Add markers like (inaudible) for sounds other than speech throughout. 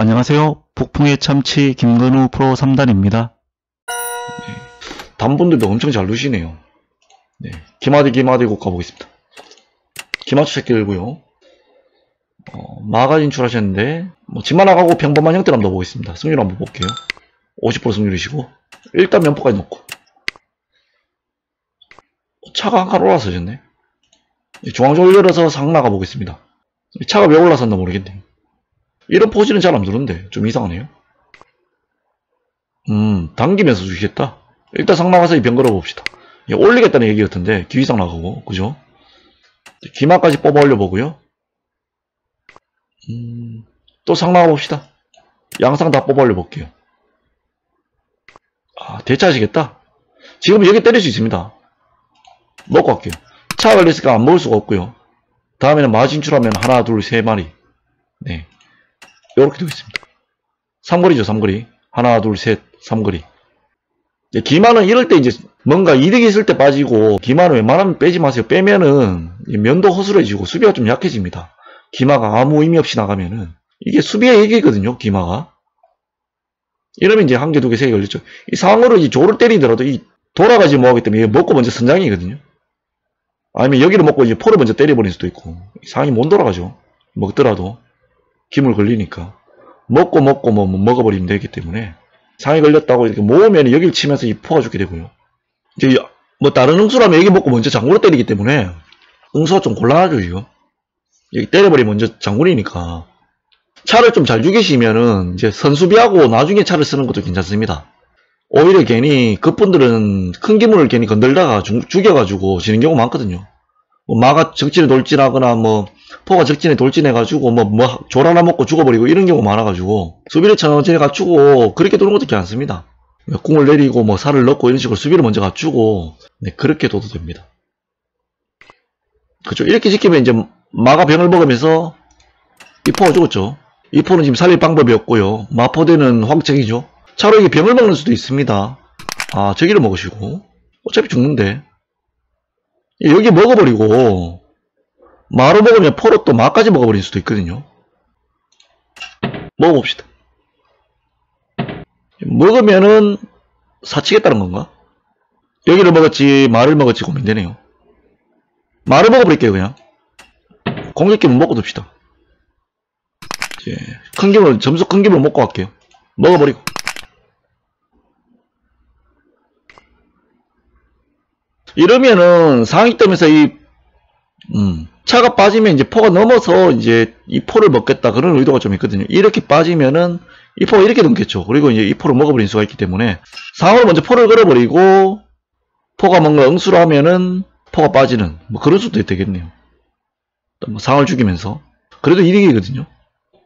안녕하세요. 북풍의 참치 김건우 프로 3단입니다. 단분들도 엄청 잘 누시네요. 네. 기마디 기마디고 가보겠습니다. 기마추 새끼 들고요. 어, 마가 진출하셨는데, 뭐, 집만 나가고 평범한 형태를 한번 넣어보겠습니다. 승률 한번 볼게요. 50% 승률이시고, 일단 면포까지 넣고. 어, 차가 한 칸 올라서셨네. 중앙적으로 열어서 상 나가보겠습니다. 이 차가 왜 올라섰나 모르겠네요. 이런 포즈는 잘안 두는데, 좀 이상하네요. 음, 당기면서 주시겠다. 일단 상 나가서 이병 걸어봅시다. 예, 올리겠다는 얘기 같은데, 기위상 나가고, 그죠? 기마까지 뽑아 올려보고요. 음, 또 상 나가 봅시다. 양상 다 뽑아 올려볼게요. 아, 대차하시겠다? 지금 여기 때릴 수 있습니다. 먹고 갈게요. 차 걸렸으니까 안 먹을 수가 없고요. 다음에는 마진출하면 하나, 둘, 세 마리. 네. 요렇게 되어 있습니다. 삼거리죠, 삼거리. 하나, 둘, 셋, 삼거리. 이제 기마는 이럴 때 이제 뭔가 이득이 있을 때 빠지고 기마는 웬만하면 빼지 마세요. 빼면은 면도 허술해지고 수비가 좀 약해집니다. 기마가 아무 의미 없이 나가면은 이게 수비의 얘기거든요. 기마가. 이러면 이제 한 개, 두 개, 세 개 걸렸죠. 이 상으로 이 조를 때리더라도 이 돌아가지 뭐하기 때문에 먹고 먼저 선장이거든요. 아니면 여기를 먹고 이제 포를 먼저 때려버릴 수도 있고 상이 못 돌아가죠. 먹더라도 기물 걸리니까 먹고 먹고 뭐 먹어버리면 되기 때문에 상이 걸렸다고 이렇게 모으면 여기를 치면서 이 포가 죽게 되고요. 이제 뭐 다른 응수라면 여기 먹고 먼저 장구로 때리기 때문에 응수가 좀 곤란하죠 이거. 여기 때려버리면 먼저 장군이니까 차를 좀 잘 죽이시면은 이제 선수비하고 나중에 차를 쓰는 것도 괜찮습니다. 오히려 괜히 그분들은 큰 기물을 괜히 건들다가 죽, 죽여가지고 지는 경우 많거든요. 뭐 마가 적진에 돌진하거나 뭐 포가 적진에 돌진해가지고 뭐, 뭐, 졸 하나 먹고 죽어버리고 이런 경우 많아가지고, 수비를 천천히 갖추고, 그렇게 도는 것도 괜찮습니다. 궁을 내리고, 뭐, 살을 넣고 이런 식으로 수비를 먼저 갖추고, 네, 그렇게 둬도 됩니다. 그죠. 이렇게 지키면 이제, 마가 병을 먹으면서, 이 포가 죽었죠. 이 포는 지금 살릴 방법이 없고요. 마포대는 황책이죠. 차로 이게 병을 먹는 수도 있습니다. 아, 저기를 먹으시고. 어차피 죽는데. 여기 먹어버리고, 마로 먹으면 포로 또 마까지 먹어버릴 수도 있거든요. 먹어봅시다. 먹으면은 사치겠다는 건가? 여기를 먹었지 말을 먹었지 고민되네요. 말을 먹어버릴게요 그냥. 공격기면 먹고 둡시다. 예, 큰 김을 점수 큰 김을 먹고 갈게요. 먹어버리고. 이러면은 상위 때면서 이 음, 차가 빠지면 이제 포가 넘어서 이제 이 포를 먹겠다 그런 의도가 좀 있거든요. 이렇게 빠지면은 이 포가 이렇게 넘겠죠. 그리고 이제 이 포를 먹어버릴 수가 있기 때문에 상으로 먼저 포를 걸어버리고 포가 뭔가 응수를 하면은 포가 빠지는 뭐 그런 수도 되겠네요. 뭐 상을 죽이면서 그래도 이득이거든요.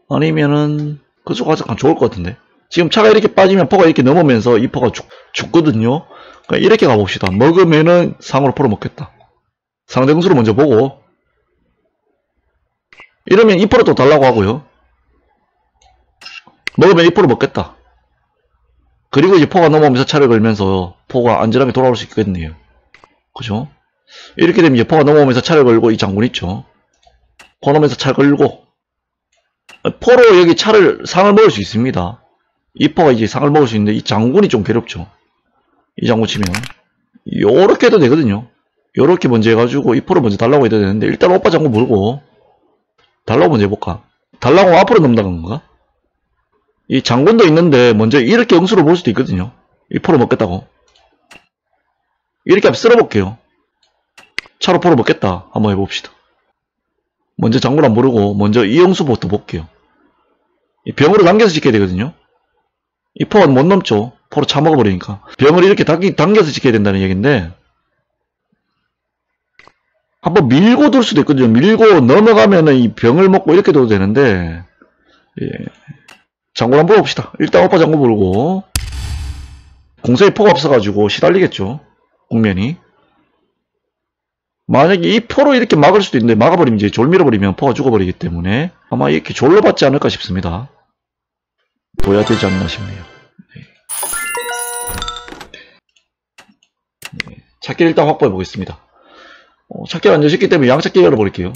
아니면은 그 수가 약간 좋을 것 같은데 지금 차가 이렇게 빠지면 포가 이렇게 넘으면서 이 포가 죽, 죽거든요. 그러니까 이렇게 가봅시다. 먹으면은 상으로 포를 먹겠다. 상대 응수를 먼저 보고 이러면 2%또 달라고 하고요. 먹으면 2% 먹겠다. 그리고 이제 포가 넘어오면서 차를 걸면서 포가 안전하게 돌아올 수 있겠네요. 그죠? 이렇게 되면 이제 포가 넘어오면서 차를 걸고 이 장군 있죠. 포 넘으면서 차를 걸고 포로 여기 차를 상을 먹을 수 있습니다. 이 포가 이제 상을 먹을 수 있는데 이 장군이 좀 괴롭죠. 이 장군 치면 요렇게 해도 되거든요. 요렇게 먼저 해가지고 이 포를 먼저 달라고 해도 되는데 일단 오빠 장군 물고 달라고 먼저 해볼까? 달라고 앞으로 넘다는 건가? 이 장군도 있는데 먼저 이렇게 응수를 볼 수도 있거든요. 이 포로 먹겠다고. 이렇게 한번 쓸어볼게요. 차로 포로 먹겠다. 한번 해봅시다. 먼저 장군 안 모르고 먼저 이 응수부터 볼게요. 이 병으로 당겨서 지켜야 되거든요. 이 포가 못 넘죠. 포로 차먹어버리니까. 병을 이렇게 당기, 당겨서 지켜야 된다는 얘기인데 한번 밀고 둘 수도 있거든요. 밀고 넘어가면은 이 병을 먹고 이렇게 둬도 되는데, 예. 장군 한번 봅시다. 일단 오빠 장군 부르고, 공세에 포가 없어가지고 시달리겠죠. 국면이. 만약에 이 포로 이렇게 막을 수도 있는데, 막아버리면 이제 졸 밀어버리면 포가 죽어버리기 때문에, 아마 이렇게 졸로 받지 않을까 싶습니다. 둬야 되지 않나 싶네요. 네. 네. 찾기를 일단 확보해 보겠습니다. 어, 찾기를 안 되셨기 때문에 양찾기 열어버릴게요.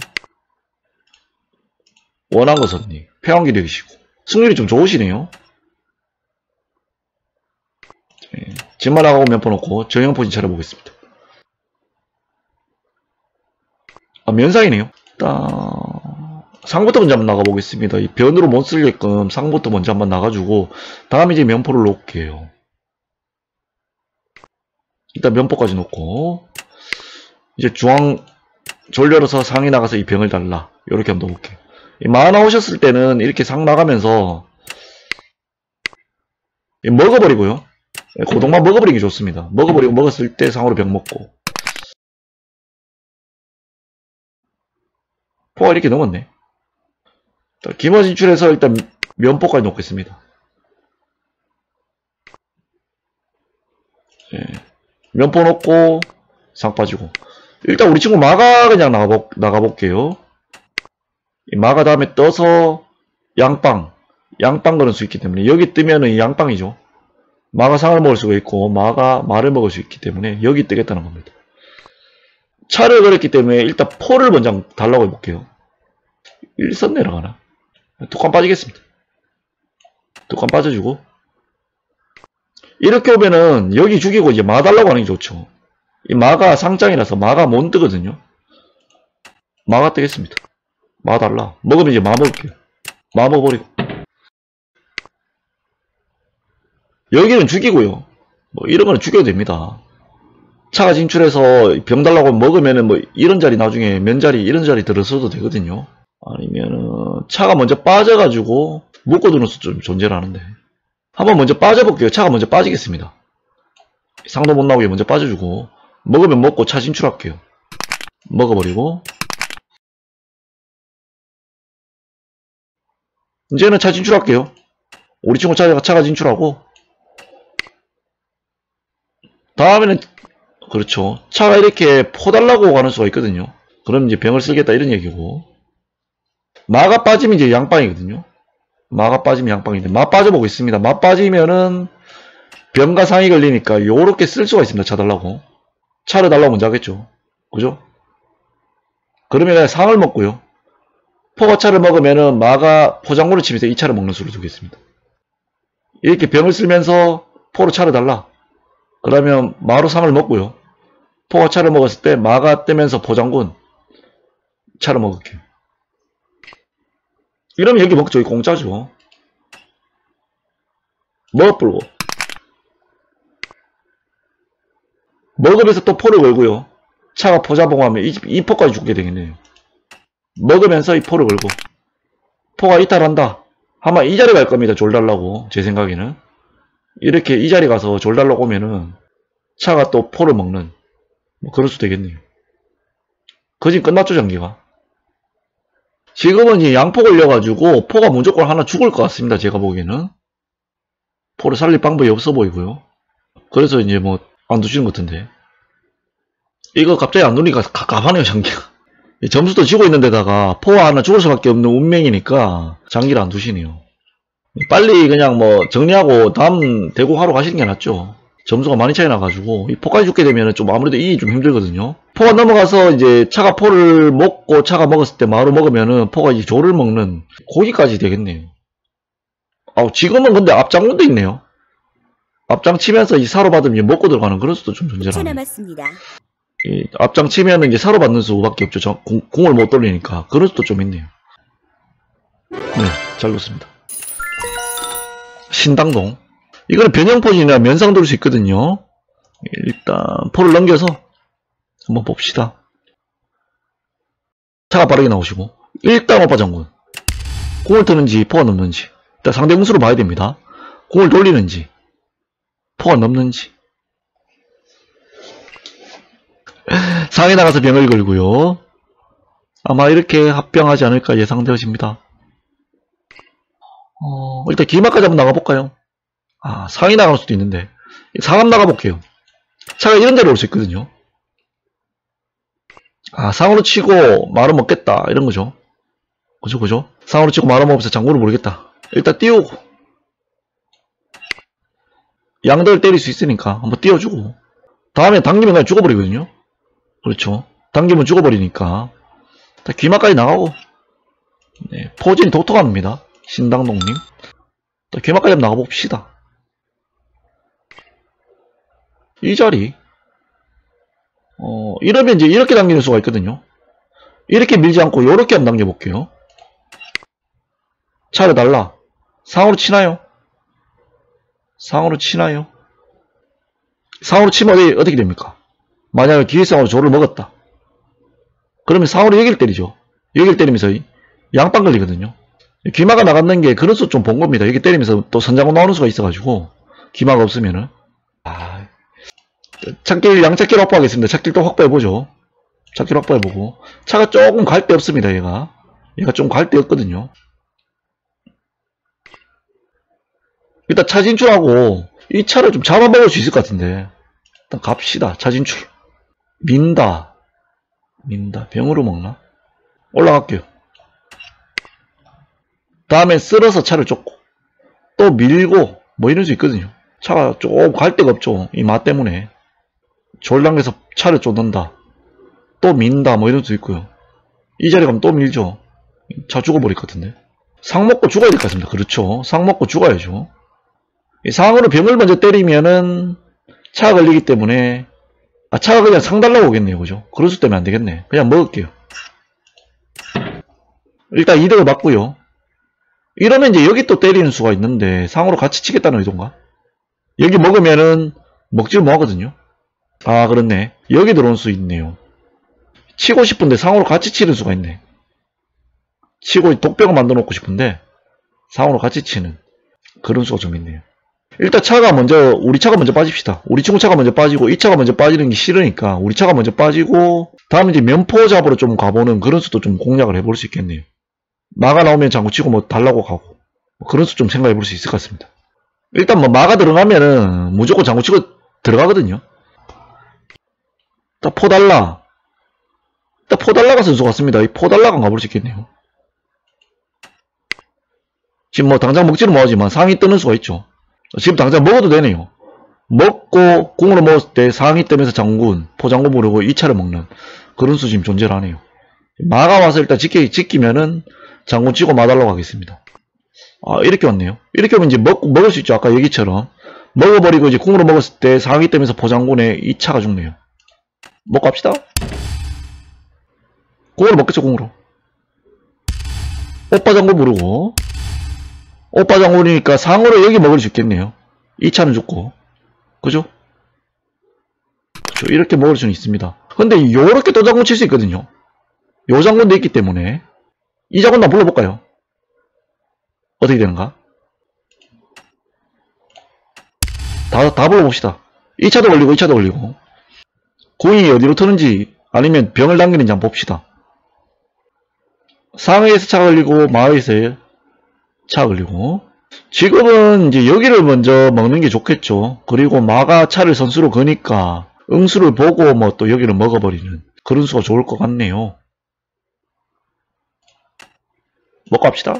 원한 것언니, 폐왕기력이시고 승률이 좀 좋으시네요. 예, 진말 나가고 면포 놓고 정형 포진 차려보겠습니다. 아, 면상이네요. 일단 상부터 먼저 한번 나가보겠습니다. 이 변으로 못 쓰게끔 상부터 먼저 한번 나가주고 다음에 이제 면포를 놓을게요. 일단 면포까지 놓고 이제 중앙 졸려서 상이 나가서 이 병을 달라. 이렇게 한번. 이 마하나 오셨을 때는 이렇게 상 나가면서 이 먹어버리고요. 예, 고동만 먹어버리기 좋습니다. 먹어버리고 먹었을 때 상으로 병 먹고 포가 이렇게 넘었네. 자, 기모 진출해서 일단 면포까지 놓겠습니다. 예, 면포 놓고 상 빠지고 일단 우리 친구 마가 그냥 나가볼, 나가볼게요. 이 마가 다음에 떠서 양빵 양빵 걸을 수 있기 때문에 여기 뜨면은 이 양빵이죠. 마가 상을 먹을 수가 있고 마가 말을 먹을 수 있기 때문에 여기 뜨겠다는 겁니다. 차를 걸었기 때문에 일단 포를 먼저 달라고 해볼게요. 일선 내려가나? 뚜껑 빠지겠습니다. 뚜껑 빠져주고 이렇게 오면은 여기 죽이고 이제 마 달라고 하는 게 좋죠. 이 마가 상장이라서 마가 못 뜨거든요. 마가 뜨겠습니다. 마 달라. 먹으면 이제 마 먹을게요. 마 먹어버리고. 여기는 죽이고요. 뭐 이런 거는 죽여도 됩니다. 차가 진출해서 병 달라고 먹으면은 뭐 이런 자리 나중에 면 자리 이런 자리 들어서도 되거든요. 아니면은 차가 먼저 빠져가지고 묶어두는 수좀 존재를 하는데 한번 먼저 빠져볼게요. 차가 먼저 빠지겠습니다. 상도 못 나오게 먼저 빠져주고 먹으면 먹고 차 진출할게요. 먹어버리고 이제는 차 진출할게요. 우리 친구 차가, 차가 진출하고 다음에는 그렇죠. 차가 이렇게 포달라고 가는 수가 있거든요. 그럼 이제 병을 쓸겠다 이런 얘기고 마가 빠지면 이제 양빵이거든요. 마가 빠지면 양빵인데 마 빠져보고 있습니다. 마 빠지면은 병과 상이 걸리니까 요렇게 쓸 수가 있습니다. 차 달라고. 차를 달라고 먼저 하겠죠. 그죠? 그러면 상을 먹고요. 포가 차를 먹으면은 마가 포장고를 치면서 이 차를 먹는 수를 두겠습니다. 이렇게 병을 쓸면서 포로 차를 달라. 그러면 마로 상을 먹고요. 포가 차를 먹었을 때 마가 뜨면서 포장군 차를 먹을게요. 이러면 여기 먹죠. 공짜죠. 먹어불고 먹으면서 또 포를 걸고요. 차가 포자봉하면 이, 이 포까지 죽게 되겠네요. 먹으면서 이 포를 걸고 포가 이탈한다. 아마 이 자리 갈 겁니다. 졸달라고 제 생각에는 이렇게 이 자리 가서 졸달라고 오면은 차가 또 포를 먹는 뭐 그럴 수도 되겠네요. 거진 끝났죠 전기가. 지금은 이제 양포 걸려가지고 포가 무조건 하나 죽을 것 같습니다. 제가 보기에는 포를 살릴 방법이 없어 보이고요. 그래서 이제 뭐 안 두시는 것 같은데 이거 갑자기 안 누니까 갑갑하네요 장기가. (laughs) 점수도 지고 있는 데다가 포가 하나 죽을 수밖에 없는 운명이니까 장기를 안 두시네요. 빨리 그냥 뭐 정리하고 다음 대국 하러 가시는 게 낫죠. 점수가 많이 차이 나가지고 이 포까지 죽게 되면 좀 아무래도 이기 좀 힘들거든요. 포가 넘어가서 이제 차가 포를 먹고 차가 먹었을 때 마루 먹으면은 포가 이제 조를 먹는 고기까지 되겠네요. 아 지금은 근데 앞장문도 있네요. 앞장 치면서 이 사로 받으면 이제 먹고 들어가는 그런 수도 좀 5초 존재하네. 남았습니다. 이 앞장 치면은 이제 사로 받는 수밖에 없죠. 저 공, 공을 못 돌리니까 그런 수도 좀 있네요. 네, 잘 놓습니다. 신당동. 이거는 변형포진이나 면상 돌 수 있거든요. 일단 포를 넘겨서 한번 봅시다. 차가 빠르게 나오시고 일단 오빠 장군 공을 트는지 포가 넘는지 일단 상대 공수를 봐야 됩니다. 공을 돌리는지 포가 넘는지 상에 나가서 병을 걸고요. 아마 이렇게 합병하지 않을까 예상되어집니다. 어, 일단 기막까지 한번 나가볼까요? 아, 상이 나갈 수도 있는데. 상함 나가볼게요. 차가 이런 데로 올 수 있거든요. 아, 상으로 치고 말아 먹겠다. 이런 거죠. 그죠, 그죠? 상으로 치고 말아 먹으면서 장구를 모르겠다. 일단 띄우고. 양들 때릴 수 있으니까 한번 띄워주고. 다음에 당기면 그냥 죽어버리거든요. 그렇죠. 당기면 죽어버리니까. 다 귀마까지 나가고. 네, 포진 독특합니다. 신당동님. 자, 개막까지 한번 나가봅시다. 이 자리. 어, 이러면 이제 이렇게 당기는 수가 있거든요. 이렇게 밀지 않고 이렇게 한번 당겨볼게요. 차를 달라. 상으로 치나요? 상으로 치나요? 상으로 치면 어떻게 됩니까? 만약에 기회상으로 조를 먹었다. 그러면 상으로 여기를 때리죠. 여기를 때리면서 양빵 걸리거든요. 기마가 나갔는 게수좀본 겁니다. 여기 때리면서 또 선장으로 나오는 수가 있어가지고 기마가 없으면은 아 찾길 양찾기를 확보하겠습니다. 찾길 또 확보해보죠. 찾길 확보해보고 차가 조금 갈 데 없습니다. 얘가 얘가 좀 갈 데 없거든요. 일단 차 진출하고 이 차를 좀 잡아먹을 수 있을 것 같은데 일단 갑시다. 차 진출 민다 민다 병으로 먹나? 올라갈게요. 다음에 쓸어서 차를 쫓고 또 밀고 뭐 이런 수 있거든요. 차가 조금 갈 데가 없죠. 이 맛 때문에 졸랑에서 차를 쫓는다. 또 민다 뭐 이런 수 있고요. 이 자리 가면 또 밀죠. 차 죽어버릴 것 같은데. 상 먹고 죽어야 될 것 같습니다. 그렇죠. 상 먹고 죽어야죠. 이 상으로 병을 먼저 때리면은 차가 걸리기 때문에 아 차가 그냥 상 달라고 오겠네요. 그죠? 그런 수 때문에 안 되겠네. 그냥 먹을게요. 일단 이득을 받고요. 이러면 이제 여기 또 때리는 수가 있는데 상으로 같이 치겠다는 의도인가? 여기 먹으면은 먹지를 못하거든요. 아 그렇네. 여기 들어올 수 있네요. 치고 싶은데 상으로 같이 치는 수가 있네. 치고 독병을 만들어 놓고 싶은데 상으로 같이 치는 그런 수가 좀 있네요. 일단 차가 먼저 우리 차가 먼저 빠집시다. 우리 친구 차가 먼저 빠지고 이 차가 먼저 빠지는 게 싫으니까 우리 차가 먼저 빠지고 다음 이제 면포 잡으러 좀 가보는 그런 수도 좀 공략을 해볼 수 있겠네요. 마가 나오면 장구 치고 뭐 달라고 가고 뭐 그런 수 좀 생각해 볼 수 있을 것 같습니다. 일단 뭐 마가 들어가면은 무조건 장구 치고 들어가거든요. 딱 포달라. 딱 포달라가 선수 같습니다. 이 포달라가 가볼 수 있겠네요. 지금 뭐 당장 먹지는 못하지만 상이 뜨는 수가 있죠. 지금 당장 먹어도 되네요. 먹고 궁으로 먹었을 때 상이 뜨면서 장군, 포장군 부르고 2차를 먹는 그런 수 지금 존재를 하네요. 마가 와서 일단 지키, 지키면은 장군 치고 마달라고 하겠습니다. 아, 이렇게 왔네요. 이렇게 오면 이제 먹, 먹을 수 있죠. 아까 여기처럼. 먹어버리고 이제 궁으로 먹었을 때 상이 뜨면서 포장군에 2차가 죽네요. 먹고 갑시다. 궁으로 먹겠죠, 궁으로. 오빠 장군 부르고. 오빠 장군이니까 상으로 여기 먹을 수 있겠네요. 2차는 죽고. 그죠? 그죠. 이렇게 먹을 수는 있습니다. 근데 요렇게 또 장군 칠 수 있거든요. 요 장군도 있기 때문에 이 장군 나 불러볼까요? 어떻게 되는가? 다, 다 불러봅시다. 1차도 걸리고 2차도 걸리고 공이 어디로 트는지 아니면 병을 당기는지 한번 봅시다. 상해에서 차 걸리고 마을에서 차 걸리고 지금은 이제 여기를 먼저 먹는 게 좋겠죠. 그리고 마가 차를 선수로 거니까 응수를 보고 뭐 또 여기를 먹어버리는 그런 수가 좋을 것 같네요. 먹고 합시다.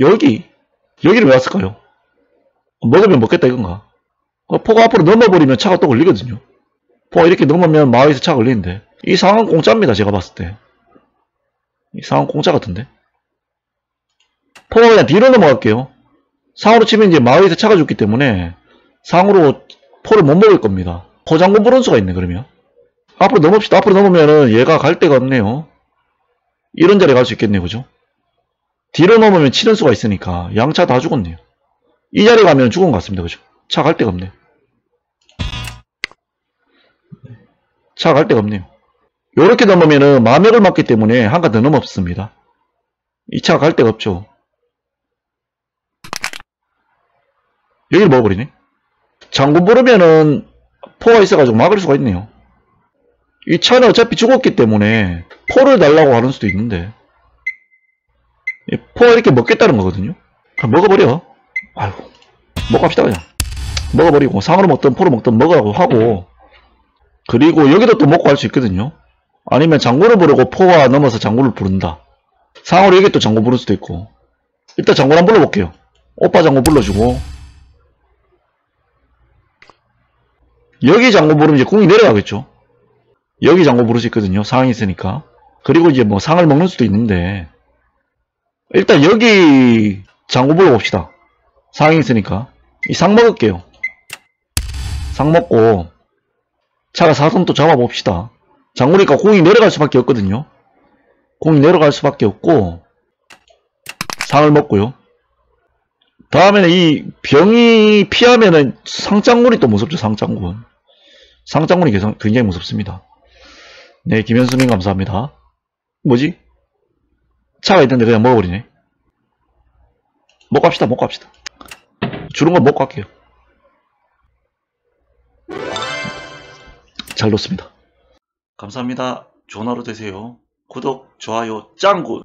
여기 여기를 왜 왔을까요? 먹으면 먹겠다 이건가? 어, 포가 앞으로 넘어버리면 차가 또 걸리거든요. 포가 이렇게 넘으면 마을에서 차가 걸리는데 이 상황은 공짜입니다 제가 봤을 때. 이 상황 공짜 같은데? 포가 그냥 뒤로 넘어갈게요. 상으로 치면 이제 마을에서 차가 죽기 때문에 상으로 포를 못 먹을 겁니다. 포장군 부른 수가 있네 그러면. 앞으로 넘읍시다. 앞으로 넘으면은 얘가 갈 데가 없네요. 이런 자리에 갈수 있겠네요. 그죠? 뒤로 넘으면 치는 수가 있으니까 양차 다 죽었네요. 이 자리에 가면 죽은 것 같습니다. 그죠? 차 갈 데가 없네요. 차 갈 데가 없네요. 요렇게 넘으면은 마맥을 맞기 때문에 한칸더 넘었습니다. 이 차가 갈 데가 없죠. 여기를 먹어버리네. 장군 부르면은 포가 있어가지고 막을 수가 있네요. 이 차는 어차피 죽었기 때문에 포를 달라고 하는 수도 있는데 이 포가 이렇게 먹겠다는 거거든요. 그럼 먹어버려. 아이고 먹갑시다 그냥. 먹어버리고 상으로 먹든 포로 먹든 먹으라고 하고 그리고 여기도 또 먹고 갈수 있거든요. 아니면 장군을 부르고 포가 넘어서 장군을 부른다. 상으로 여기 또 장군 부를 수도 있고 일단 장군 한번 불러볼게요. 오빠 장군 불러주고 여기 장군 부르면 이제 궁이 내려가겠죠. 여기 장군 부를 수 있거든요. 상황이 있으니까. 그리고 이제 뭐 상을 먹는 수도 있는데, 일단 여기 장구 불러봅시다. 상이 있으니까. 이 상 먹을게요. 상 먹고, 차가 사선 또 잡아봅시다. 장구니까 공이 내려갈 수밖에 없거든요. 공이 내려갈 수밖에 없고, 상을 먹고요. 다음에는 이 병이 피하면은 상장군이 또 무섭죠, 상장군. 상장군이 굉장히 무섭습니다. 네, 김현수님 감사합니다. 뭐지? 차가 있는데 그냥 먹어버리네. 먹고 갑시다, 먹고 갑시다. 주는 건 먹고 갈게요. 잘 놓습니다. 감사합니다. 좋은 하루 되세요. 구독, 좋아요, 짱굿!